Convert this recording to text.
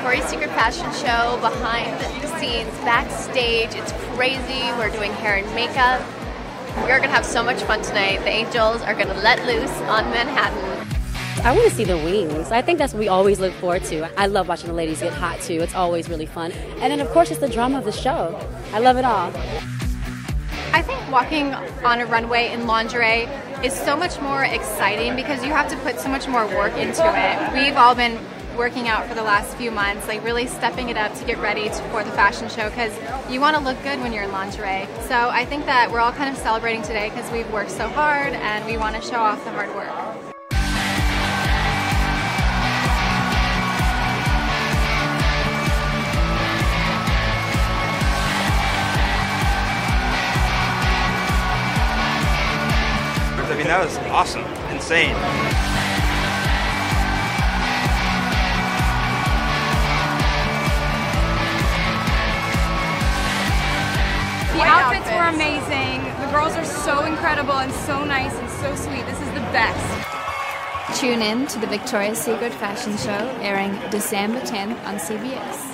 Victoria's Secret fashion show behind the scenes, backstage. It's crazy. We're doing hair and makeup. We're going to have so much fun tonight. The angels are going to let loose on Manhattan. I want to see the wings. I think that's what we always look forward to. I love watching the ladies get hot too. It's always really fun. And then, of course, it's the drama of the show. I love it all. I think walking on a runway in lingerie is so much more exciting because you have to put so much more work into it. We've all been working out for the last few months, like really stepping it up to get ready to, for the fashion show because you want to look good when you're in lingerie. So I think that we're all kind of celebrating today because we've worked so hard and we want to show off the hard work. I mean, that was awesome, insane. The outfits were amazing. The girls are so incredible and so nice and so sweet. This is the best. Tune in to the Victoria's Secret Fashion Show airing December 10th on CBS.